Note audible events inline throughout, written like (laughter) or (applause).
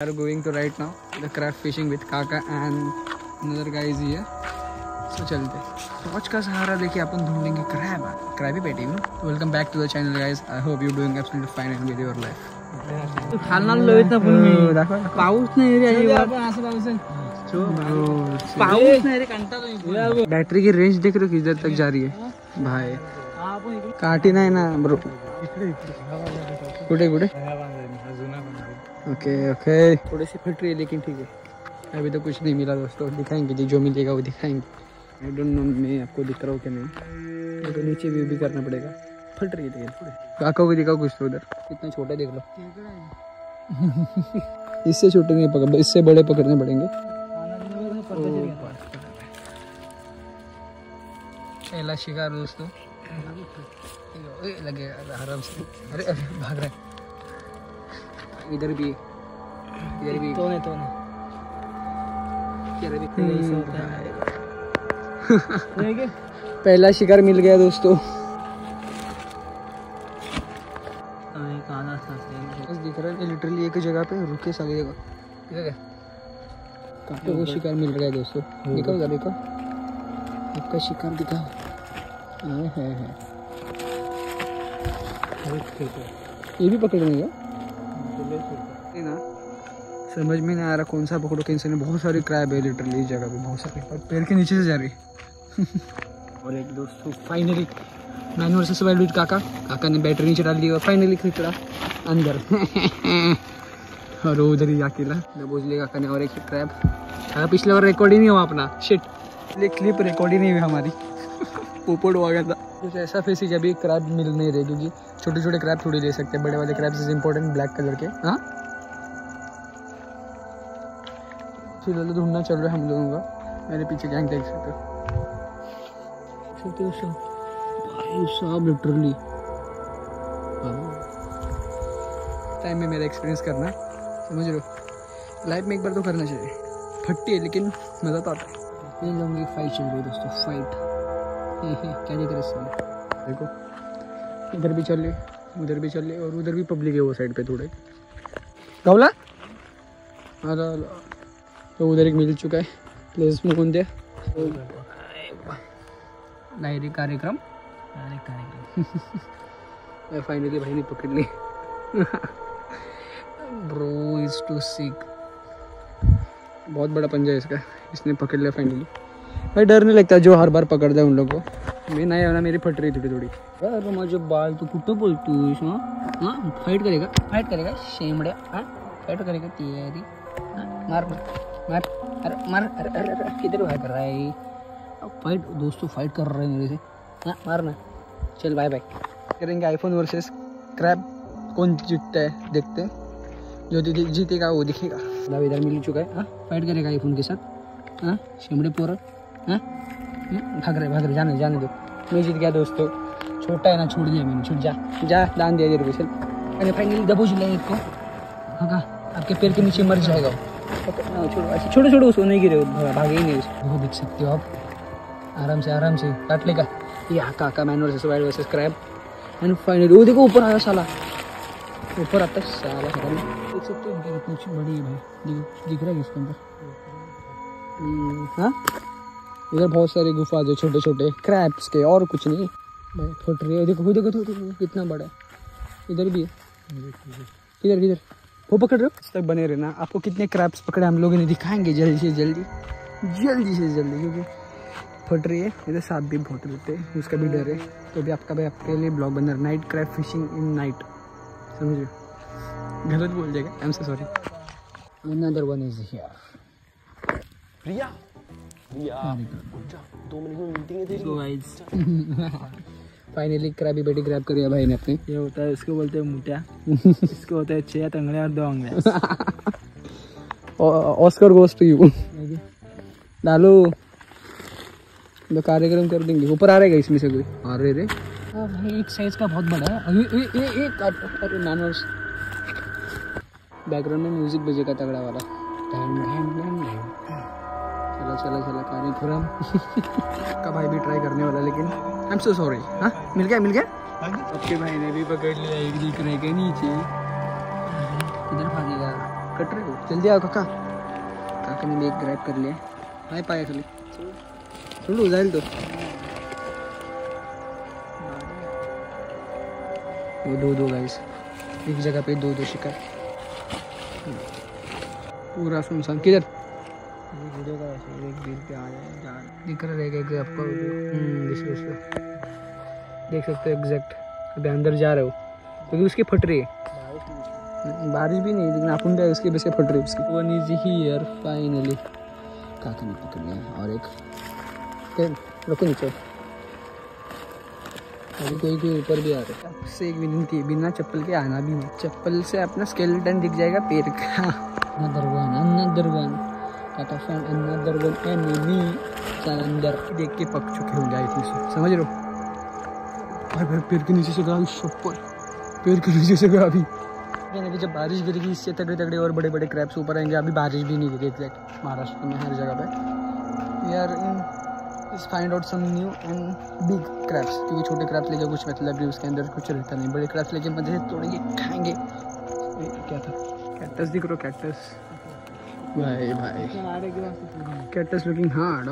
are going to right now the craft fishing with Kaka and another guy is here. So चलते torch का सहारा लेके अपन ढूंढेंगे crab Krabby Patty no welcome back to the channel guys I hope you doing absolutely fine in with your life खालना लवत ना पण मी पाऊस नाही रे अजिबात असं पाऊस पाऊस नाही रे कंटाळा बैटरी की रेंज देख रहे हो किधर तक जा रही है? भाई। काटी नाही ना ब्रो कुठे कुठे ओके ओके थोड़ी सी फट रही है लेकिन ठीक है। अभी तो कुछ नहीं मिला दोस्तों। दिखाएँगे जी जो मिलेगा वो दिखाएँगे। आई डोंट नो मैं आपको दिख रहा हूँ कि नहीं। ये तो नीचे व्यू भी करना पड़ेगा। फट रही है लेकिन थोड़ी। काका को दिखाओ कुछ तो उधर। कितना छोटा देख लो। इससे छोटे नहीं पकड़ इससे बड़े पकड़ने पड़ेंगे। पहला शिकार दोस्तों। (laughs) ए, लगे आराम से। अरे अरे भाग रहा है। इधर भी इधर भी। तो नाही तो नाही इधर भी ऐसा होता है (laughs) पहला शिकार मिल गया दोस्तों। बस दिख रहा है लिटरली एक जगह पे रुके सगे जगह। को शिकार मिल रहा है दोस्तों। इधर देखो। आपका शिकार दिखाओ हाँ है है। ये भी पकड़ रही है? ना? समझ में नहीं आ रहा कौन सा पकड़ो कैसे नहीं बहुत सारी क्रैब है लिटरली इस जगह पे, बहुत सारी। और पैर के नीचे से जा रही। (laughs) और एक दोस्तों finally man versus wild with काका। काका ने बैटरी नीचे डाल दी और फाइनली खिचड़ा अंदर। (laughs) और उधर ही अकेला दबोच लिया काका ने और एक क्रैब पिछले बार रिकॉर्ड ही नहीं हुआ अपना। शिट क्लिप रिकॉर्ड ही नहीं हुई हमारी। (laughs) पोपड़ हो गया था कुछ ऐसा फेस जब भी क्रैब मिल नहीं रहे क्योंकि छोटे छोटे क्रैब थोड़ी ले सकते हैं बड़े वाले crab is important black colour के। हाँ? फ़िलहाल तो ढूंढना चल रहा है हम लोगों का। मेरे पीछे गैंग देख सकते हो? हो भाई साहब लिटरली टाइम में मेरा एक्सपीरियंस करना समझ रहे हो? लाइफ में एक बार तो करना चाहिए। फट्टी है लेकिन मज़ा तो आता है। इन लोगों की फाइट चल रही है दोस्तों फाइट क्या देख रहे इसमें देखो। इधर भी चल रही उधर भी चल रही और उधर भी पब्लिक है वो साइड पे थोड़े। गौला अरे तो उधर एक मिल चुका है प्लेस में कौन दिया डायरी कार्यक्रम। (laughs) मैं फाइनली भाई ने पकड़ ली। ब्रो इज़ टू सिक बहुत बड़ा पंजा है इसका इसने पकड़ लिया फाइनली भाई डर नहीं लगता जो हर बार पकड़ता है उन लोग को। मैं नहीं ना मेरी फट रही थोड़ी थोड़ी अरे माझे बाल तू कुठं बोलतोस हाँ हाँ? फाइट करेगा फाइट करेगा शेमड्या हाँ? फाइट करेगा तैयारी। हाँ, मार मार अरे मार अरे अरे अरे किधर भाग कर रहा है? फाइट दोस्तों फाइट कर रहे हैं मेरे से। हाँ मारना। चल बाय बाय करेंगे आईफोन वर्सेस क्रैब कौन जीतता है देखते हैं। जो जीतेगा वो दिखेगा। इधर मिल चुका है हाँ? फाइट करेगा आईफोन के साथ हाँ? शिमड़े पोर भाग रहे भाग रहे जाने जाने दो। मैं जीत गया दोस्तों। छोटा है ना छोड़ दिया मैंने छूट जा। जा दान दिया ज़रूर चल। मैंने फाइनली दबोच लिया एक को। हाँ आपके पैर के नीचे मर जाएगा। छोड़ो अच्छा छोड़ो छोड़ो उसको नहीं गिरे भागे ही नहीं उसको। वो देख सकते हो आप। आराम से आराम से काट लेगा। ये हाँ काका man versus wild versus crab and finally वो देखो ऊपर आया साला। ऊपर आता है साला। देख सकते हो कितनी बड़ी है भाई। दिख दिख रहा है इसके अंदर। हम्म, हाँ? इधर बहुत सारे गुफा जो छोटे छोटे क्रैब्स के, और कुछ नहीं। भाई फट रही है। देखो देखो देखो कितना बड़ा है। इधर भी है। किधर किधर वो पकड़ रहे हो? इस तक बने रहना। आपको कितने क्रैब्स पकड़े हम लोगों ने दिखाएँगे जल्दी से जल्दी। जल्दी से जल्दी, क्योंकि फट रही है। इधर सांप भी बहुत रहते हैं। उसका भी डर है। तो भी आपका, भाई, आपके लिए ब्लॉग बन night crab fishing in night समझ? रहे गलत बोल जाएगा I am so sorry one is here Priya Priya! दो मिनट में मीटिंग (laughs) है तेरी? फाइनली क्रैबी बेटी ग्रैब कर दिया भाई ने अपने। ये होता है इसको बोलते हैं मुठ्या (laughs) इसको होता है छह तंगड़े और दो अंगड़े ऑस्कर गोस टू यू डालो तो कार्यक्रम कर देंगे। ऊपर आ रहेगा इसमें से कोई? आ रहे रे। भाई एक साइज़ का बहुत बड़ा है। अरे ए ए ए काट। अरे मैनर्स बैकग्राउंड में म्यूज़िक बजेगा तगड़ा वाला। चला चला चला कार्यक्रम (laughs) का भाई भी ट्राई करने वाला लेकिन आई एम सो सॉरी हाँ? मिल गया मिल गया? आपके भाई ने भी पकड़ लिया एक दिख रहे के नीचे। इधर भागेगा? कट रहे हो? जल्दी आओ काका। काका ने भी एक ग्रैब कर लिया। हाय पाया खाली। सोडू जाईल तो वो दो दो गाइस एक जगह पे दो दो शिकार। पूरा सुनसान। किधर? वीडियो का ऐसे एक बिल पे आ जाए दिख रहा रहेगा कि आपको हम्म, दिख देख सकते हो एग्जैक्ट अभी अंदर जा रहे हो क्योंकि उसकी फट रही है। बारिश भी नहीं लेकिन अपन भी उसकी वजह से फट रही है उसकी। वन इज़ हियर फाइनली काका ने पकड़ लिया। और एक रुको नीचे। अभी कोई कोई ऊपर भी आ रहा है। आपसे एक विनती है बिना चप्पल के आना भी नहीं। चप्पल से अपना स्केलेटन दिख जाएगा पैर का। another one another one काका found another one enemy चल अंदर देख के पक चुके होंगे आई थिंक समझ हो? भाई भाई पैर के नीचे से गया चप्पल पैर के नीचे से गया अभी। यानी कि जब बारिश गिरेगी, इससे तगड़े तगड़े और बड़े बड़े क्रैप्स ऊपर आएँगे। अभी बारिश भी नहीं गिरी एग्जैक्ट महाराष्ट्र में, हर जगह पे। आर इन इस find out some new and big crabs क्योंकि छोटे क्रैप्स लेके कुछ मतलब भी उसके अंदर कुछ रहता नहीं। बड़े क्रैप्स लेके मज़े से तोड़ेंगे खाएँगे। क्या था? कैक्टस दिख रहा कैक्टस भाई भाई। वास्ते कैक्टस लुकिंग हार्ड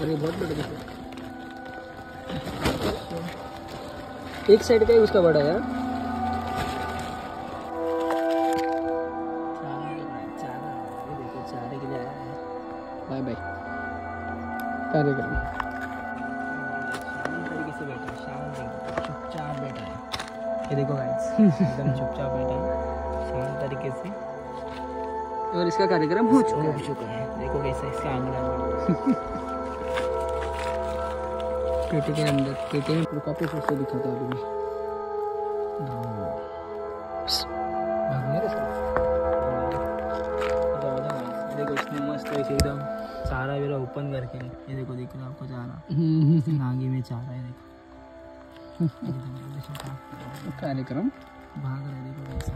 अरे बहुत बड़ा है। एक साइड का ही उसका बड़ा है यार। चारा ये देखो चारे के लिए ये देखो गाइस एकदम चुपचाप बैठा है शांत तरीके से। और इसका कार्यक्रम हो चुका हो है। चुका है। देखो कैसे इसका आँगन पेटी के अंदर पेटी में काफ़ी फिर से दिखा था अभी। देखो इसने मस्त ऐसे एकदम चारा वेरा ओपन करके। ये देखो देखो आपको चारा। हम्म, नागी में चारा है देखो। (laughs) कार्यक्रम। भाग रहा देखो कैसा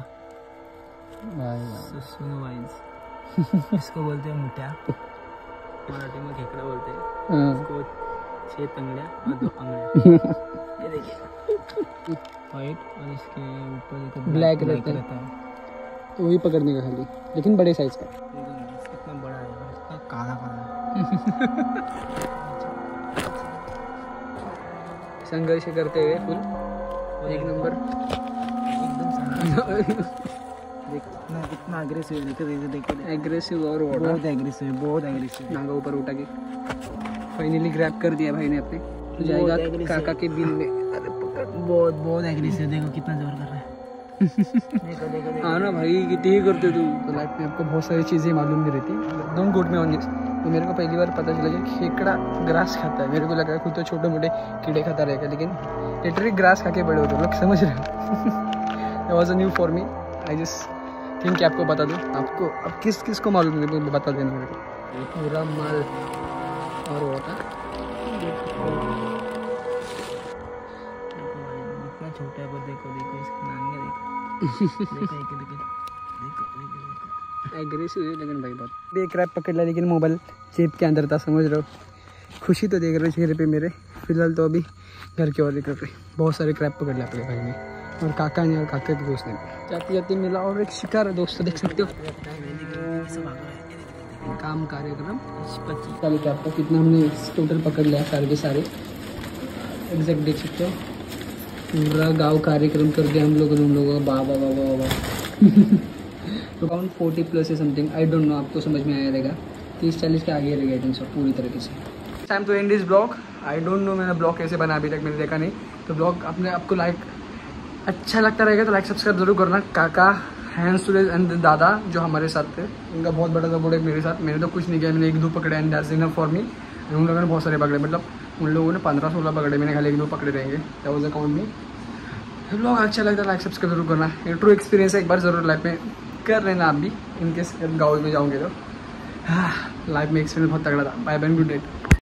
भाई भाई। सो सुनो वाइज इसको बोलते हैं मुठ्या। मराठी में खेकड़ा बोलते हैं। हाँ। इसको छह तंगड़िया और दो अंगड़िया। (laughs) ये देखिए। वाइट और इसके ऊपर Black रहता है। है। तो वही पकड़ने का खाली लेकिन बड़े साइज़ का। इतना बड़ा है इतना काला काला (laughs) संघर्ष करते हुए फुल। एक नंबर। देखो। कितना कितना अग्रेसिव देखो देखो देखो। एग्रेसिव और बहुत एग्रेसिव बहुत एग्रेसिव नांगा ऊपर उठा के। फाइनली ग्रैब कर दिया भाई ने अपने। तो जाएगा बहुत aggressive। काका के बिल में। अरे पकड़। बहुत बहुत एग्रेसिव देखो कितना ज़ोर कर रहा है। (laughs) हाँ ना भाई कितनी ही करते तू। तो लाइफ में आपको बहुत सारी चीज़ें मालूम नहीं रहती। डोंट गुड में ऑन दिस तो मेरे को पहली बार पता चला कि खेकड़ा ग्रास खाता है। मेरे को लगा खुद तो छोटे मोटे कीड़े खाता रहेगा, लेकिन लिटरली ग्रास खा के बड़े होते। लोग समझ रहे हो। Was a new for me I just think आपको बता दूँ, आपको अब किस किस को मालूम वो बता देना मेरे को। पूरा माल और होता इतना छोटा है, पर देखो देखो, इसके नांगे देखो देखो देखो। एग्रेसिव है लेकिन भाई बहुत देख रहा है, पकड़ लिया लेकिन मोबाइल जेब के अंदर था, समझ रहे हो। खुशी तो देख रहे हो चेहरे पे मेरे। फ़िलहाल तो अभी घर के और निकल रहे बहुत सारे क्रैप पकड़ लिया भाई ने और काका ने और काका के दोस्त ने। जाते जाते मिला और एक शिकार है दोस्तों, देख सकते हो। काम कार्यक्रम पच्चीस कल क्या आपको। कितना हमने टोटल पकड़ लिया सारे के सारे। एग्जैक्ट देख सकते हो। पूरा गाँव कार्यक्रम कर दिया हम लोगों ने, हम लोगों का वाह वाह वाह अराउंड फोर्टी प्लस है समथिंग आई डोंट नो आपको समझ में आया रहेगा। तीस चालीस के आगे रहेगा थिंक सब पूरी तरीके से। Time to and this blog I don't know मैंने ब्लॉग कैसे बना अभी तक, मैंने देखा नहीं। तो ब्लॉग अपने आपको लाइक अच्छा लगता रहेगा तो लाइक सब्सक्राइब ज़रूर करना। काका हैंड सुरेश एंड दादा, जो हमारे साथ थे, उनका बहुत बड़ा सपोर्ट है मेरे साथ। मैंने तो कुछ नहीं किया, मैंने एक दो पकड़े and that's enough for me उन लोगों ने बहुत सारे पकड़े मतलब उन लोगों ने पंद्रह सोलह पकड़े, मैंने खाली एक दो पकड़े रहेंगे। दैट वाज अकाउंट में ब्लॉग अच्छा लगता है लाइक सब्सक्राइब ज़रूर करना। ट्रू एक्सपीरियंस है, एक बार ज़रूर लाइफ में कर लेना आप भी इनकेस गाँव में जाओगे तो। लाइफ में एक्सपीरियंस बहुत तगड़ा था। Bye bye good night